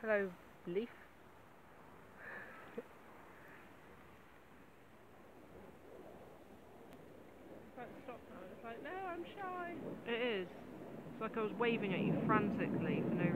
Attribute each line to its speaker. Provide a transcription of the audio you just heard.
Speaker 1: Hello, leaf.
Speaker 2: Stop now. It's like, no, I'm shy.
Speaker 1: It is. It's like I was waving at you frantically for no.